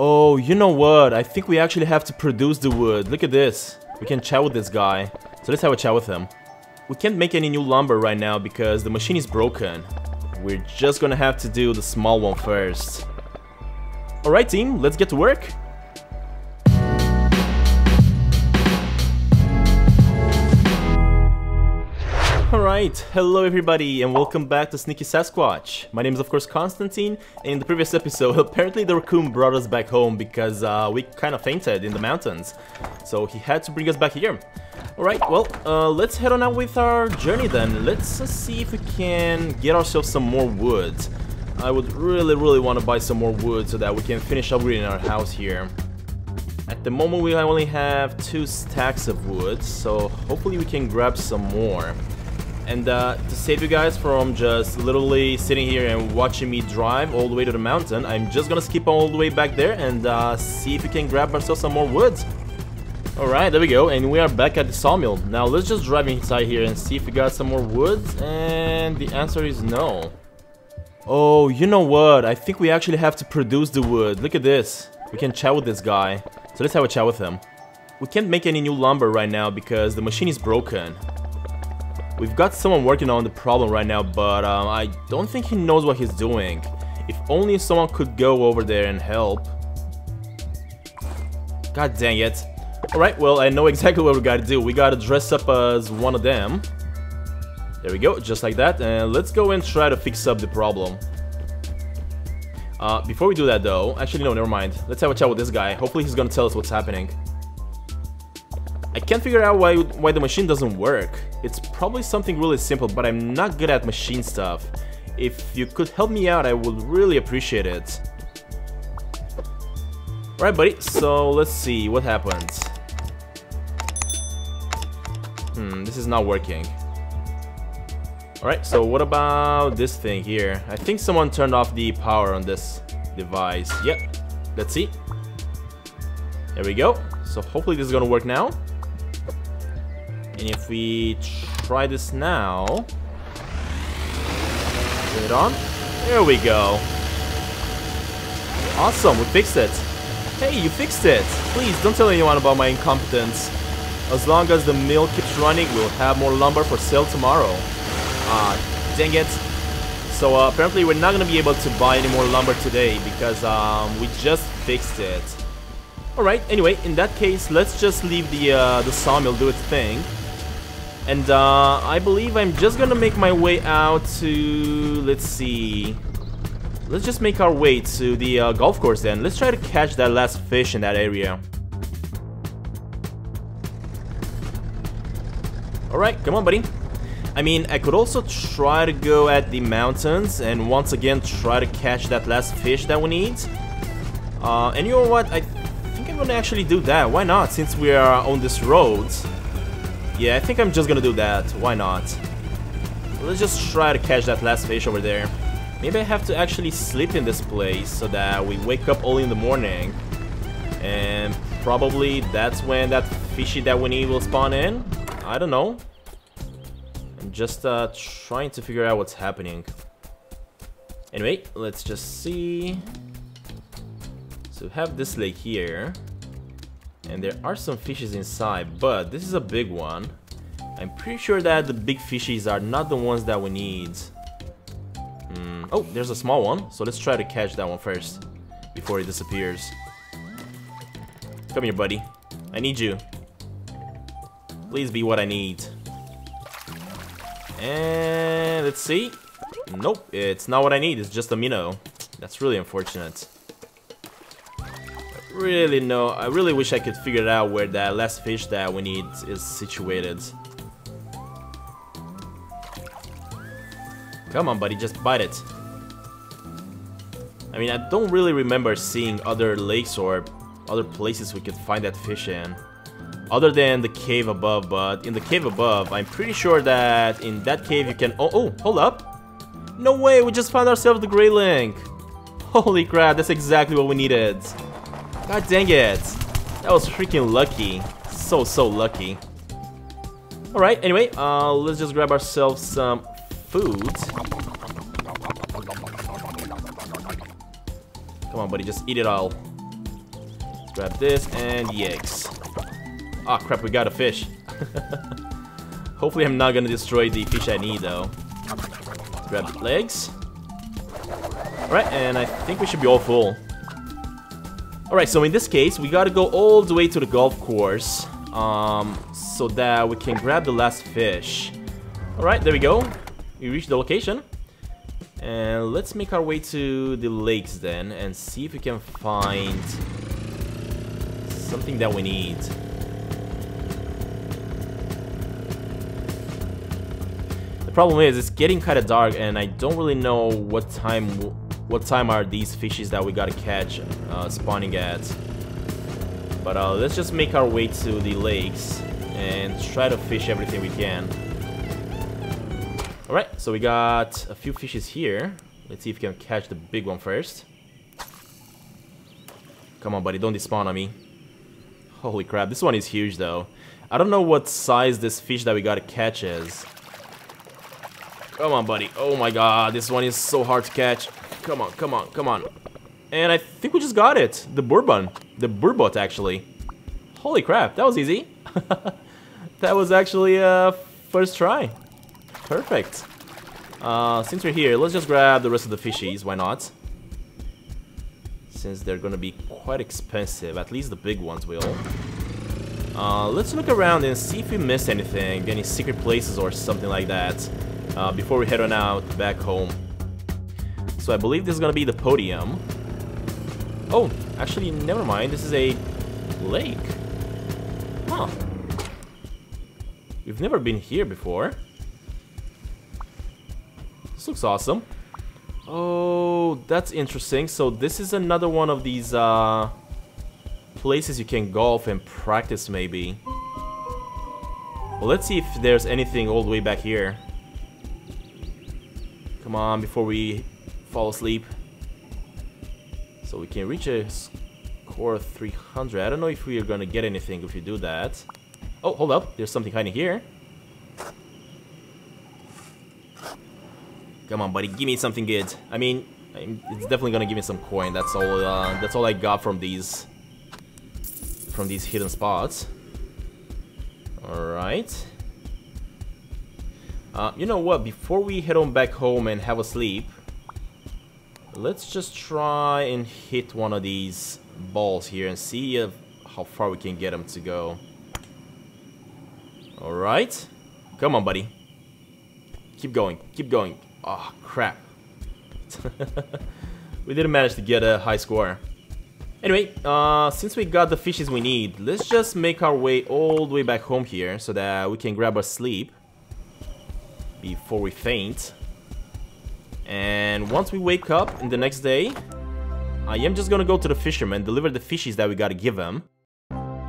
Oh, you know what? I think we actually have to produce the wood. Look at this. We can chat with this guy. So let's have a chat with him. We can't make any new lumber right now because the machine is broken. We're just gonna have to do the small one first. Alright team, let's get to work. Alright, hello everybody and welcome back to Sneaky Sasquatch. My name is of course Constantine and in the previous episode apparently the raccoon brought us back home because uh, we kind of fainted in the mountains. So he had to bring us back here. Alright, well, uh, let's head on out with our journey then. Let's uh, see if we can get ourselves some more wood. I would really really want to buy some more wood so that we can finish upgrading our house here. At the moment we only have two stacks of wood, so hopefully we can grab some more. And uh, to save you guys from just literally sitting here and watching me drive all the way to the mountain, I'm just gonna skip all the way back there and uh, see if we can grab ourselves some more woods. Alright, there we go, and we are back at the sawmill. Now let's just drive inside here and see if we got some more woods, and the answer is no. Oh, you know what? I think we actually have to produce the wood. Look at this. We can chat with this guy. So let's have a chat with him. We can't make any new lumber right now because the machine is broken. We've got someone working on the problem right now, but um, I don't think he knows what he's doing. If only someone could go over there and help. God dang it. Alright, well, I know exactly what we gotta do. We gotta dress up as one of them. There we go, just like that. And let's go and try to fix up the problem. Uh, before we do that though, actually no, never mind. Let's have a chat with this guy. Hopefully he's gonna tell us what's happening. I can't figure out why, why the machine doesn't work. It's probably something really simple, but I'm not good at machine stuff. If you could help me out, I would really appreciate it. Alright buddy, so let's see what happens. Hmm, this is not working. Alright, so what about this thing here? I think someone turned off the power on this device. Yep, let's see. There we go. So hopefully this is gonna work now. And if we try this now... Turn it on. There we go. Awesome, we fixed it. Hey, you fixed it. Please, don't tell anyone about my incompetence. As long as the mill keeps running, we'll have more lumber for sale tomorrow. Ah, dang it. So uh, apparently we're not gonna be able to buy any more lumber today because um, we just fixed it. Alright, anyway, in that case, let's just leave the, uh, the sawmill do its thing. And uh, I believe I'm just gonna make my way out to... Let's see... Let's just make our way to the uh, golf course then. Let's try to catch that last fish in that area. Alright, come on buddy. I mean, I could also try to go at the mountains and once again try to catch that last fish that we need. Uh, and you know what? I think I'm gonna actually do that. Why not? Since we are on this road. Yeah, I think I'm just gonna do that. Why not? Let's just try to catch that last fish over there. Maybe I have to actually sleep in this place so that we wake up early in the morning. And probably that's when that fishy that we need will spawn in. I don't know. I'm just uh, trying to figure out what's happening. Anyway, let's just see. So we have this lake here. And there are some fishes inside, but this is a big one. I'm pretty sure that the big fishes are not the ones that we need. Mm. Oh, there's a small one, so let's try to catch that one first before it disappears. Come here, buddy. I need you. Please be what I need. And let's see. Nope, it's not what I need. It's just a minnow. That's really unfortunate really know, I really wish I could figure out where that last fish that we need is situated. Come on, buddy, just bite it. I mean, I don't really remember seeing other lakes or other places we could find that fish in. Other than the cave above, but in the cave above, I'm pretty sure that in that cave you can... Oh, oh, hold up. No way, we just found ourselves the Grayling. Holy crap, that's exactly what we needed. God dang it. That was freaking lucky. So, so lucky. Alright, anyway, uh, let's just grab ourselves some food. Come on, buddy, just eat it all. Grab this and yikes. Ah, oh, crap, we got a fish. Hopefully I'm not gonna destroy the fish I need, though. Grab the legs. Alright, and I think we should be all full. Alright, so in this case, we gotta go all the way to the golf course. Um, so that we can grab the last fish. Alright, there we go. We reached the location. And let's make our way to the lakes then and see if we can find something that we need. The problem is it's getting kind of dark and I don't really know what time what time are these fishes that we gotta catch uh, spawning at. But uh, let's just make our way to the lakes and try to fish everything we can. Alright, so we got a few fishes here. Let's see if we can catch the big one first. Come on, buddy, don't despawn on me. Holy crap, this one is huge, though. I don't know what size this fish that we gotta catch is. Come on, buddy. Oh my god, this one is so hard to catch. Come on, come on, come on. And I think we just got it. The bourbon. The burbot, actually. Holy crap, that was easy. that was actually a first try. Perfect. Uh, since we're here, let's just grab the rest of the fishies, why not? Since they're gonna be quite expensive, at least the big ones will. Uh, let's look around and see if we missed anything, any secret places or something like that, uh, before we head on out back home. So I believe this is gonna be the podium. Oh, actually, never mind, this is a lake. Huh. We've never been here before This looks awesome. Oh, that's interesting. So this is another one of these uh, places you can golf and practice maybe. Well, let's see if there's anything all the way back here. Come on, before we fall asleep. So we can reach a score 300. I don't know if we are gonna get anything if we do that. Oh, hold up. There's something hiding here. Come on, buddy, give me something good. I mean, it's definitely gonna give me some coin. That's all. Uh, that's all I got from these from these hidden spots. All right. Uh, you know what? Before we head on back home and have a sleep, let's just try and hit one of these balls here and see if, how far we can get them to go. All right. Come on, buddy. Keep going. Keep going. Oh, crap. we didn't manage to get a high score. Anyway, uh, since we got the fishes we need, let's just make our way all the way back home here so that we can grab our sleep before we faint. And once we wake up in the next day, I am just gonna go to the fisherman, deliver the fishes that we gotta give him,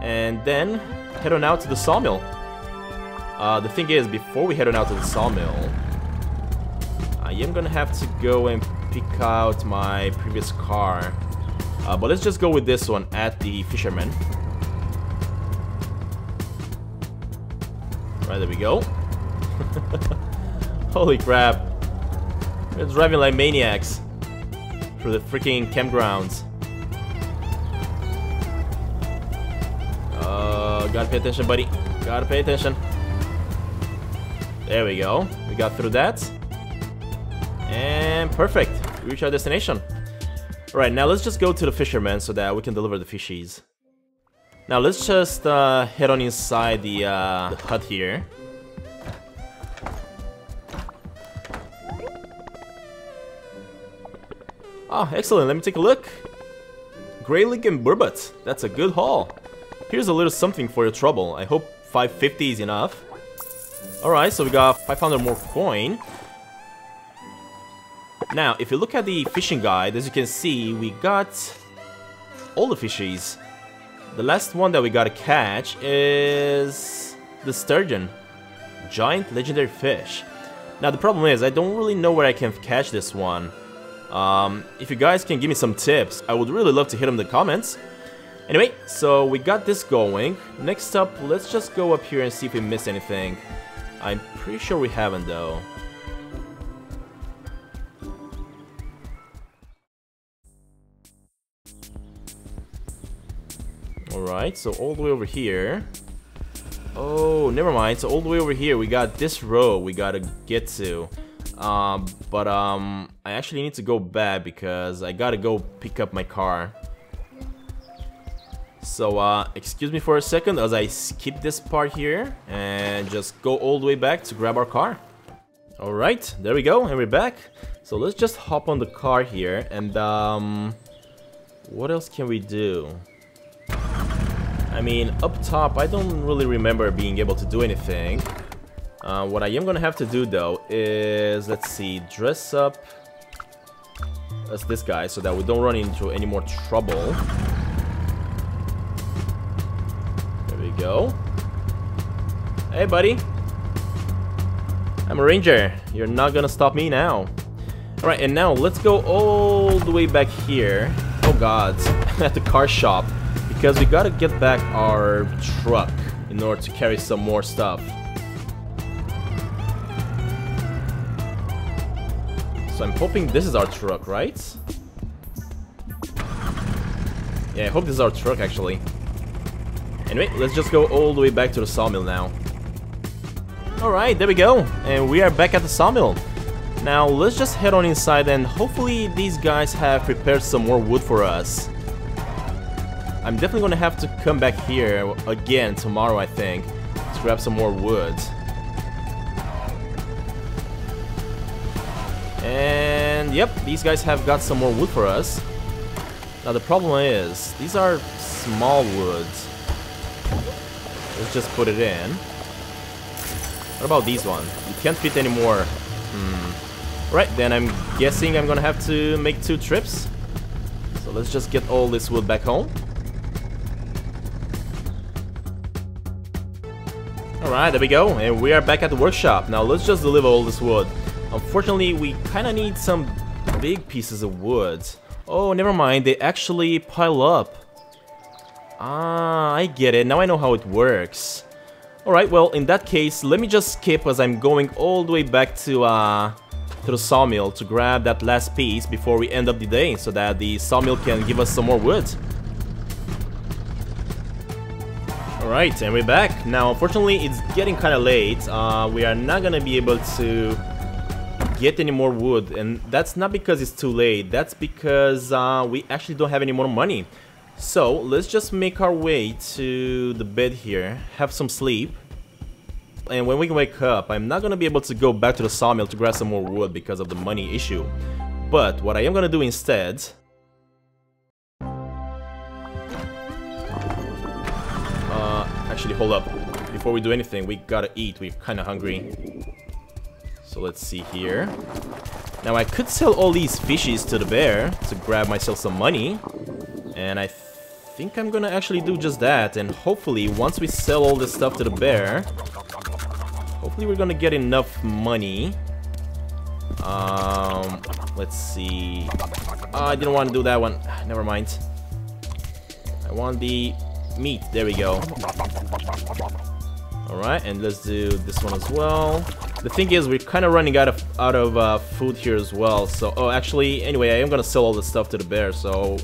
and then head on out to the sawmill. Uh, the thing is, before we head on out to the sawmill, I am gonna have to go and pick out my previous car. Uh, but let's just go with this one at the Fisherman. Right, there we go. Holy crap. We're driving like maniacs through the freaking campgrounds. Uh, gotta pay attention, buddy. Gotta pay attention. There we go. We got through that. And perfect. We reach our destination. Alright, now let's just go to the fisherman so that we can deliver the fishies. Now let's just uh, head on inside the, uh, the hut here. Oh, excellent. Let me take a look. Grayling and Burbot. That's a good haul. Here's a little something for your trouble. I hope 550 is enough. Alright, so we got 500 more coin. Now, if you look at the fishing guide, as you can see, we got all the fishies. The last one that we gotta catch is the sturgeon. Giant legendary fish. Now the problem is, I don't really know where I can catch this one. Um, if you guys can give me some tips, I would really love to hit them in the comments. Anyway, so we got this going. Next up, let's just go up here and see if we missed anything. I'm pretty sure we haven't though. Alright, so all the way over here. Oh, never mind. So all the way over here, we got this row we gotta get to. Um, but um, I actually need to go back because I gotta go pick up my car. So, uh, excuse me for a second as I skip this part here and just go all the way back to grab our car. Alright, there we go, and we're back. So let's just hop on the car here and, um, what else can we do? I mean, up top, I don't really remember being able to do anything. Uh, what I am gonna have to do, though, is, let's see, dress up as this guy so that we don't run into any more trouble. There we go. Hey, buddy. I'm a ranger. You're not gonna stop me now. Alright, and now let's go all the way back here. Oh god, at the car shop because we gotta get back our truck in order to carry some more stuff. I'm hoping this is our truck, right? Yeah, I hope this is our truck actually. Anyway, let's just go all the way back to the sawmill now. Alright, there we go. And we are back at the sawmill. Now, let's just head on inside and hopefully these guys have prepared some more wood for us. I'm definitely gonna have to come back here again tomorrow, I think, to grab some more wood. And yep, these guys have got some more wood for us. Now the problem is, these are small woods. Let's just put it in. What about these ones? You can't fit any more. Hmm. Right, then I'm guessing I'm gonna have to make two trips. So let's just get all this wood back home. Alright, there we go, and we are back at the workshop. Now let's just deliver all this wood. Unfortunately, we kinda need some big pieces of wood. Oh, never mind, they actually pile up. Ah, I get it, now I know how it works. Alright, well, in that case, let me just skip as I'm going all the way back to, uh, to the sawmill to grab that last piece before we end up the day, so that the sawmill can give us some more wood. Alright, and we're back. Now, unfortunately, it's getting kind of late. Uh, we are not gonna be able to get any more wood, and that's not because it's too late. That's because uh, we actually don't have any more money. So, let's just make our way to the bed here, have some sleep. And when we wake up, I'm not gonna be able to go back to the sawmill to grab some more wood because of the money issue. But what I am gonna do instead Actually, hold up. Before we do anything, we gotta eat. We're kinda hungry. So let's see here. Now I could sell all these fishes to the bear to grab myself some money. And I think I'm gonna actually do just that. And hopefully, once we sell all this stuff to the bear, hopefully we're gonna get enough money. Um, let's see. Oh, I didn't want to do that one. Never mind. I want the meat. There we go. Alright, and let's do this one as well. The thing is, we're kind of running out of out of uh, food here as well. So, oh, actually, anyway, I am gonna sell all the stuff to the bear. So,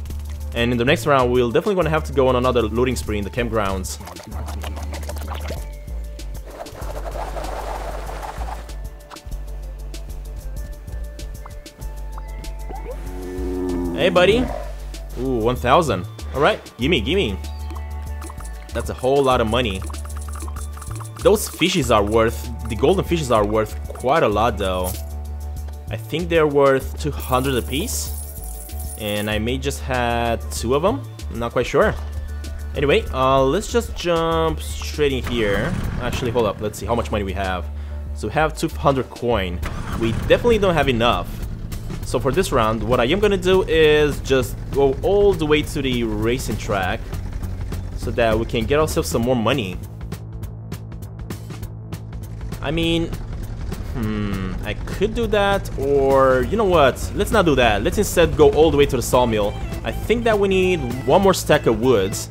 and in the next round, we'll definitely gonna have to go on another looting spree in the campgrounds. Hey, buddy. Ooh, 1,000. Alright, gimme, gimme. That's a whole lot of money. Those fishes are worth... The golden fishes are worth quite a lot though. I think they're worth 200 apiece. And I may just had two of them. I'm not quite sure. Anyway, uh, let's just jump straight in here. Actually, hold up. Let's see how much money we have. So we have 200 coin. We definitely don't have enough. So for this round, what I am gonna do is just go all the way to the racing track so that we can get ourselves some more money. I mean, hmm, I could do that, or you know what? Let's not do that. Let's instead go all the way to the sawmill. I think that we need one more stack of woods.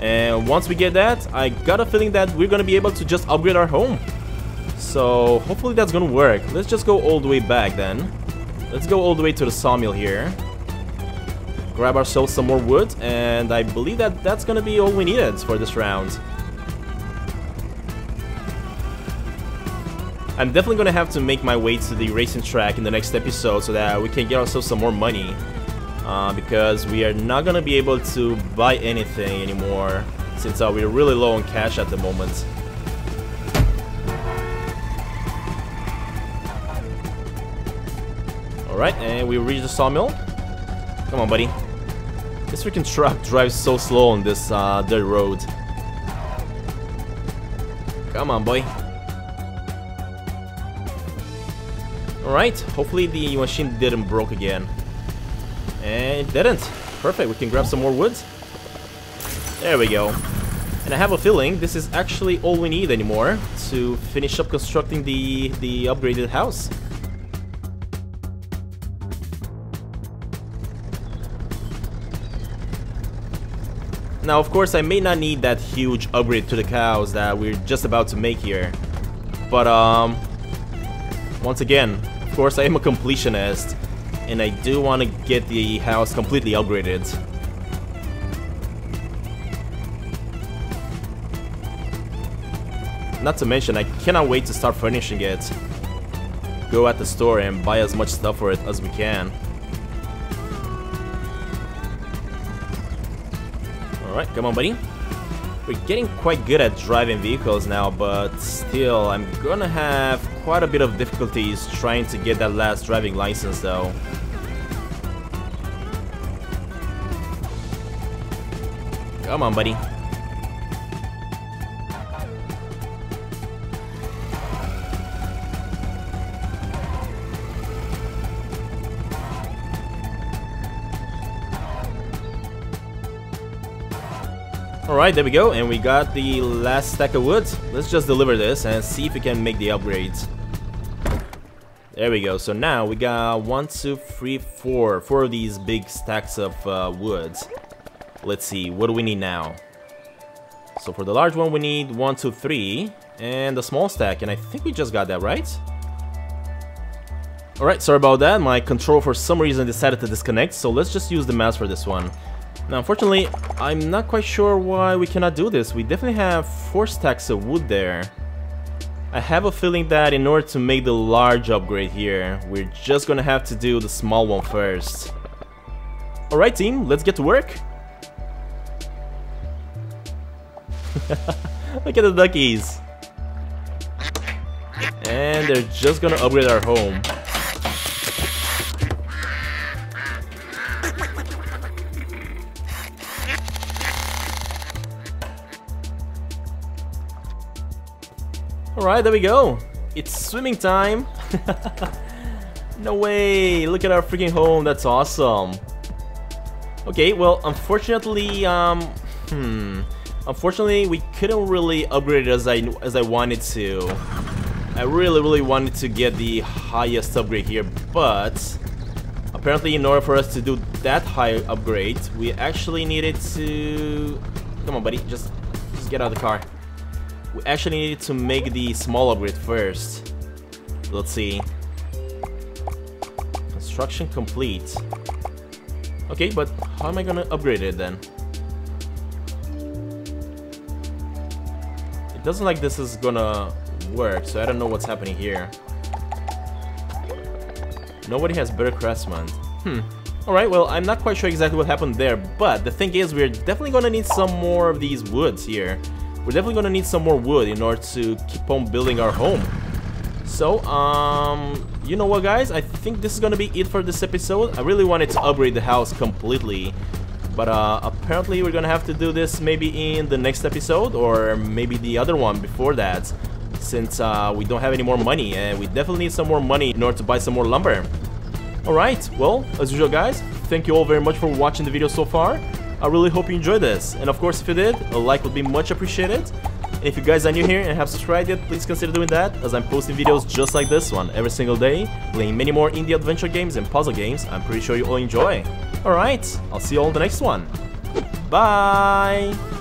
And once we get that, I got a feeling that we're gonna be able to just upgrade our home. So hopefully that's gonna work. Let's just go all the way back then. Let's go all the way to the sawmill here. grab ourselves some more wood, and I believe that that's gonna be all we needed for this round. I'm definitely gonna have to make my way to the racing track in the next episode so that we can get ourselves some more money. Uh, because we are not gonna be able to buy anything anymore since uh, we're really low on cash at the moment. Alright, and we reach the sawmill. Come on, buddy. This freaking truck drives so slow on this uh, dirt road. Come on, boy. Alright, hopefully the machine didn't broke again. And it didn't. Perfect, we can grab some more wood. There we go. And I have a feeling this is actually all we need anymore to finish up constructing the, the upgraded house. Now, of course, I may not need that huge upgrade to the cows that we're just about to make here. But, um, once again, course, I am a completionist, and I do want to get the house completely upgraded. Not to mention, I cannot wait to start furnishing it. Go at the store and buy as much stuff for it as we can. Alright, come on, buddy. We're getting quite good at driving vehicles now, but still, I'm gonna have quite a bit of difficulties trying to get that last driving license, though. Come on, buddy. Alright, there we go, and we got the last stack of wood. Let's just deliver this and see if we can make the upgrades. There we go, so now we got one, two, three, four, four of these big stacks of uh, woods. Let's see, what do we need now? So for the large one we need one, two, three, and the small stack, and I think we just got that, right? Alright, sorry about that, my control for some reason decided to disconnect, so let's just use the mouse for this one. Now, unfortunately, I'm not quite sure why we cannot do this. We definitely have four stacks of wood there. I have a feeling that in order to make the large upgrade here, we're just gonna have to do the small one first. Alright team, let's get to work! Look at the duckies! And they're just gonna upgrade our home. Alright, there we go. It's swimming time. no way. Look at our freaking home. That's awesome. Okay, well, unfortunately, um, hmm. Unfortunately, we couldn't really upgrade it as I as I wanted to. I really, really wanted to get the highest upgrade here, but apparently in order for us to do that high upgrade, we actually needed to... Come on, buddy, just, just get out of the car. We actually need to make the small upgrade first. Let's see. Construction complete. Okay, but how am I gonna upgrade it then? It doesn't like this is gonna work, so I don't know what's happening here. Nobody has better craftsman. Hmm. Alright, well, I'm not quite sure exactly what happened there, but the thing is, we're definitely gonna need some more of these woods here. We're definitely gonna need some more wood in order to keep on building our home. So, um, you know what guys, I think this is gonna be it for this episode. I really wanted to upgrade the house completely. But uh, apparently we're gonna have to do this maybe in the next episode or maybe the other one before that since uh, we don't have any more money and we definitely need some more money in order to buy some more lumber. Alright, well, as usual guys, thank you all very much for watching the video so far. I really hope you enjoyed this. And of course, if you did, a like would be much appreciated. And if you guys are new here and have subscribed yet, please consider doing that, as I'm posting videos just like this one every single day, playing many more indie adventure games and puzzle games I'm pretty sure you all enjoy. Alright, I'll see you all in the next one. Bye!